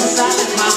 Bye.